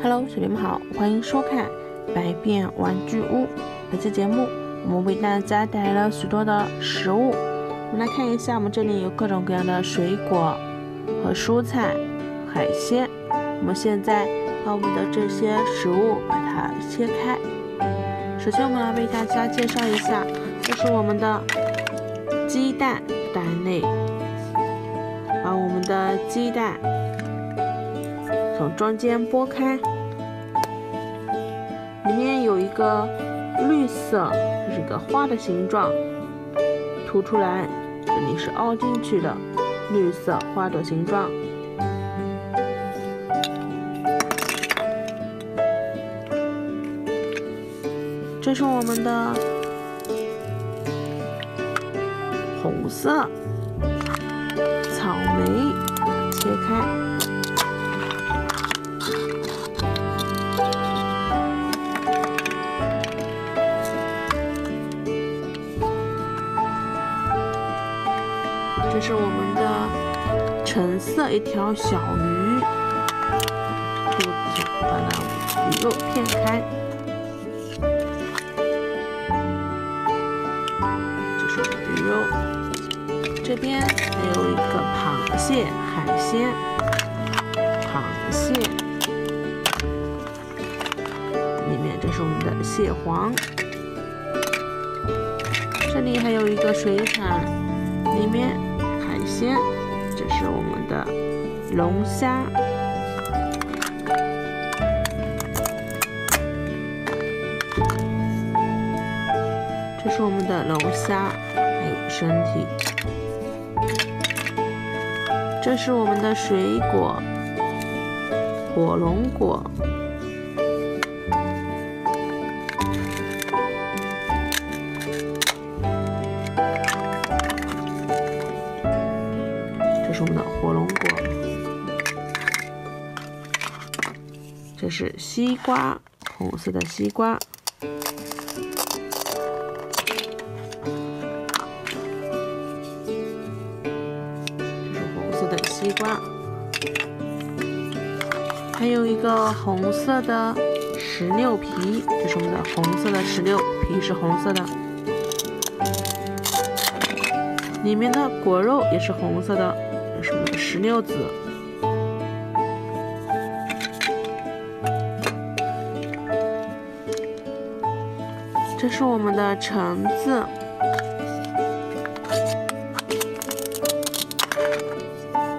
Hello，小朋友们好，欢迎收看百变玩具屋。本期节目，我们为大家带来了许多的食物。我们来看一下，我们这里有各种各样的水果和蔬菜、海鲜。我们现在把我们的这些食物把它切开。首先，我们来为大家介绍一下，这是我们的鸡蛋蛋内，把我们的鸡蛋从中间剥开，里面有一个绿色，这是个花的形状凸出来，这里是凹进去的绿色花朵形状。这是我们的色草莓，切开。这是我们的橙色一条小鱼，肚子把那鱼肉片开。这边还有一个螃蟹海鲜，螃蟹里面这是我们的蟹黄，这里还有一个水产，里面海鲜，这是我们的龙虾，这是我们的龙虾。还有身体，这是我们的水果，火龙果。这是我们的火龙果，这是西瓜，红色的西瓜。西瓜，还有一个红色的石榴皮，这是我们的红色的石榴皮，是红色的。里面的果肉也是红色的，这是我们的石榴籽。这是我们的橙子。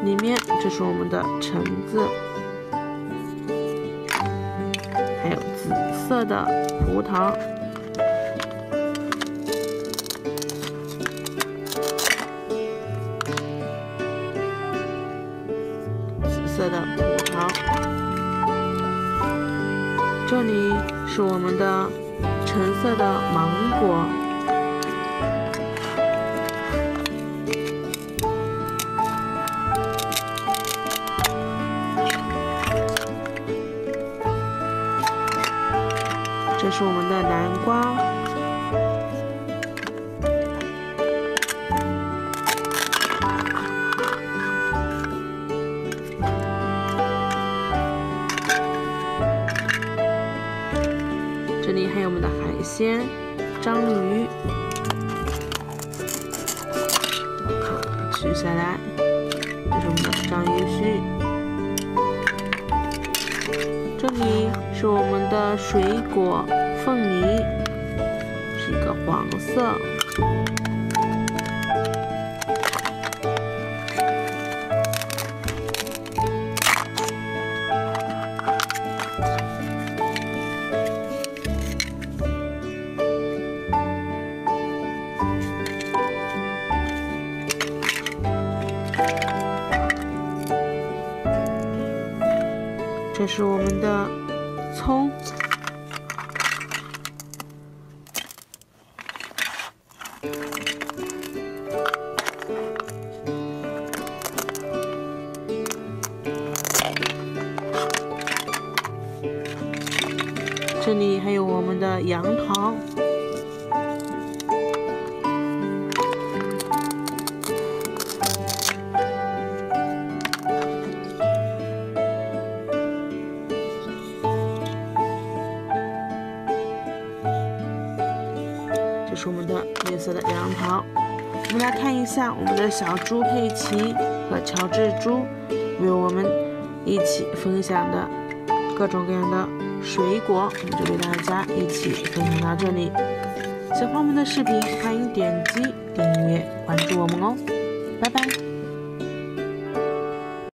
里面这是我们的橙子，还有紫色的葡萄，紫色的葡萄。这里是我们的橙色的芒果。这是我们的南瓜，这里还有我们的海鲜，章鱼，取下来，这是我们的章鱼须。这里是我们的水果凤梨，是一个黄色。这是我们的葱，这里还有我们的杨桃，我们的绿色的杨桃。我们来看一下我们的小猪佩奇和乔治猪为我们一起分享的各种各样的水果，我们就为大家一起分享到这里。喜欢我们的视频，欢迎点击订阅关注我们哦，拜拜。